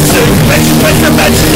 Match! Match! Match!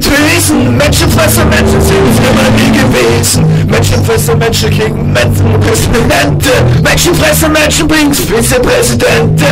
Tresen, Menschenfresser, Menschenseelen ist immer nie gewesen. Menschenfresser, Menschen gegen Menschenpräsidente. Menschenfresser, Menschen bringt's, Vizepräsidente.